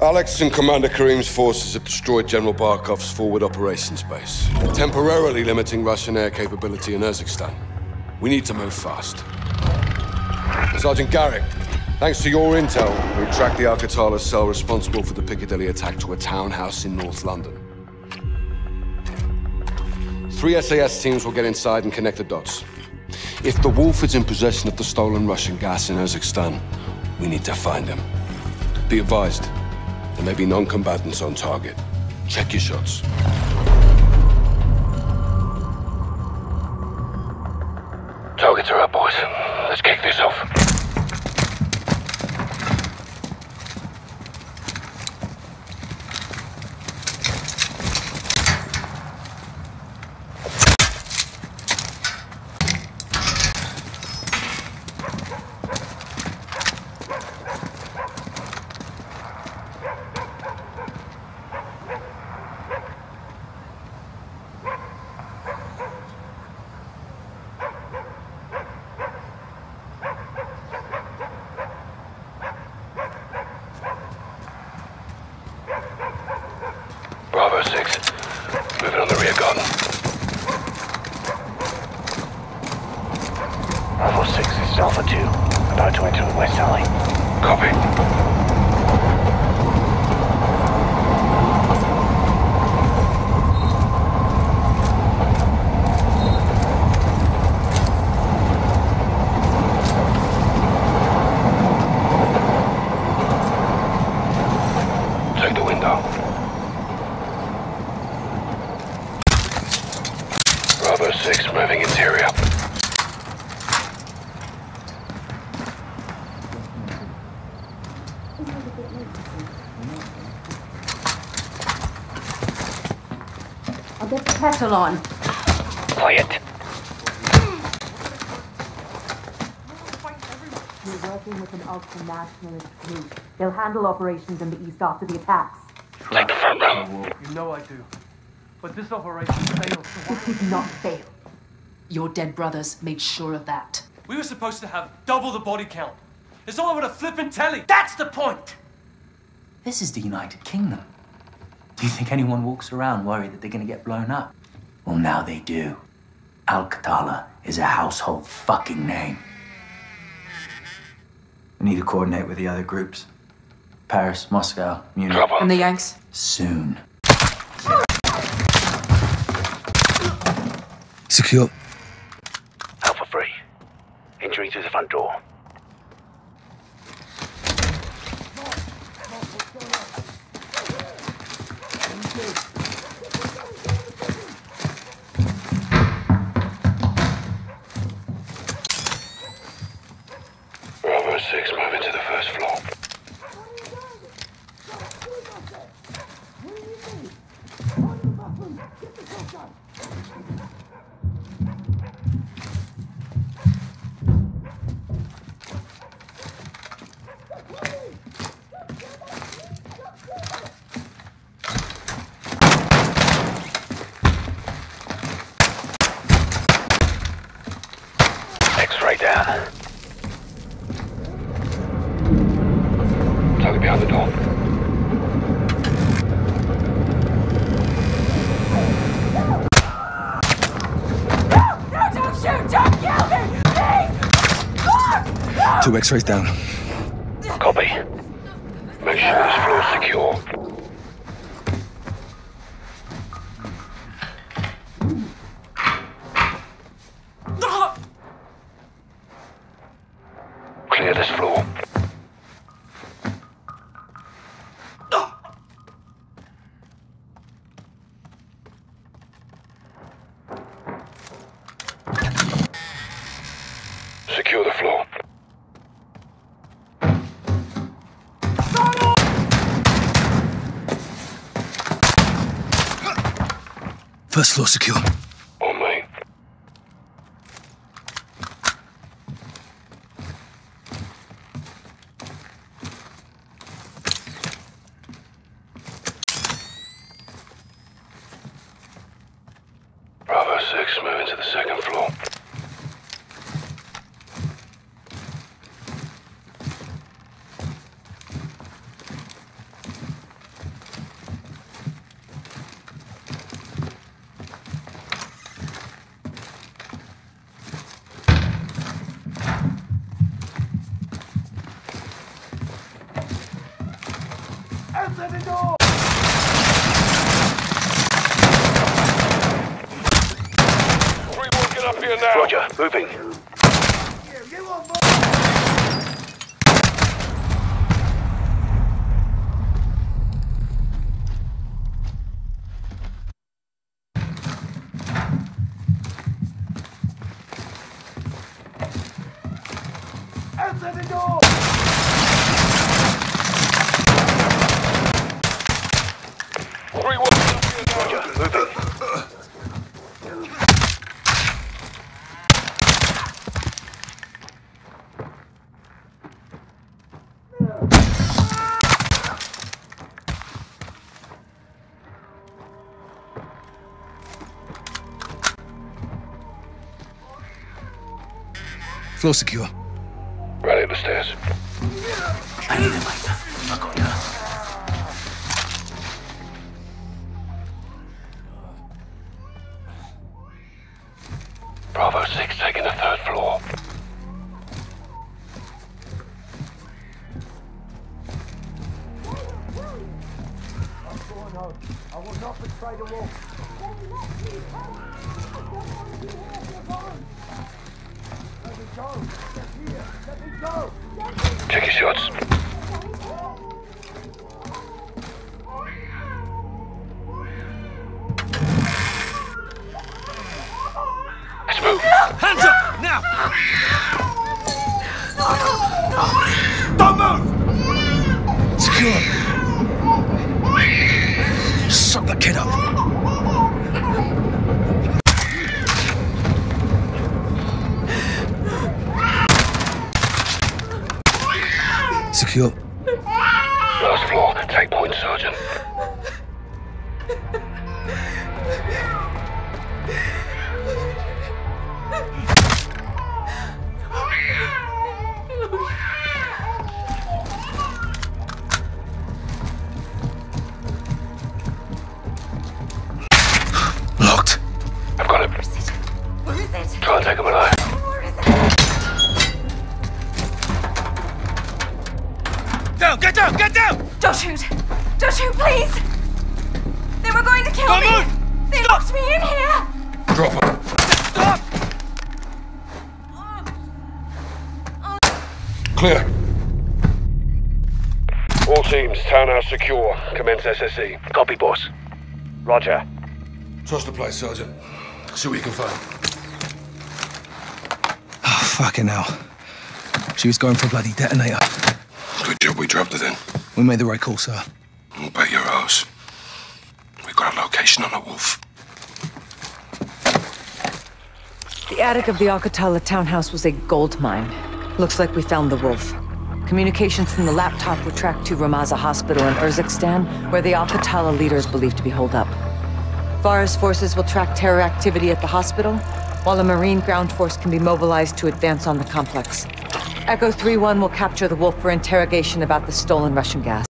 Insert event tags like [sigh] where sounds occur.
Alex and Commander Karim's forces have destroyed General Barkov's forward operations base, temporarily limiting Russian air capability in Urzikstan. We need to move fast. Sergeant Garrick, thanks to your intel, we tracked the Al-Qatala cell responsible for the Piccadilly attack to a townhouse in North London. Three SAS teams will get inside and connect the dots. If the Wolf is in possession of the stolen Russian gas in Urzikstan, we need to find him. Be advised, there may be non-combatants on target. Check your shots. Targets are up, boys. Let's kick this off. Bravo 6. Moving on the rear guard. Bravo 6 is Alpha 2. About to enter the west alley. Copy. Take the window. Bravo 6 moving interior. I'll get the kettle on. Quiet. We're working with an ultra-nationalist group. They'll handle operations in the east after the attacks. Take the front row. You know I do. But this operation failed, so It did not fail. Your dead brothers made sure of that. We were supposed to have double the body count. It's all over the flippin' telly. That's the point! This is the United Kingdom. Do you think anyone walks around worried that they're going to get blown up? Well, now they do. Al Qatala is a household fucking name. We need to coordinate with the other groups Paris, Moscow, Munich. And the Yanks? Soon. Secure. Alpha 3. Entering through the front door. Bravo 6 moving to the first floor. X-ray down. Target behind the door. Two X-rays down. Copy. Make sure this floor's secure. First floor secure. On me. Bravo 6, moving to the second floor. Roger, moving. Floor secure. Rally at the stairs. I need it like that. I got ya. Bravo 6 taking the third floor. Check your shots. Let's move. Hands up! Now! Secure! Suck that kid up! Secure. Last floor. Take point, Sergeant. [laughs] Down! Get down! Get down! Don't shoot! Don't shoot, please! They were going to kill Come me! on! They locked me in here! Drop him. Stop! Clear. All teams, townhouse secure. Commence SSE. Copy, boss. Roger. Trust the place, Sergeant. See what you can find. Oh, fucking hell. She was going for a bloody detonator. Good job we dropped it in. We made the right call, sir. We'll bet your ass. We've got a location on the wolf. The attic of the Al-Qatala townhouse was a gold mine. Looks like we found the wolf. Communications from the laptop were tracked to Ramaza Hospital in Urzikstan, where the Al-Qatala leader is believed to be holed up. Farah's forces will track terror activity at the hospital, while a Marine ground force can be mobilized to advance on the complex. Echo 3-1 will capture the wolf for interrogation about the stolen Russian gas.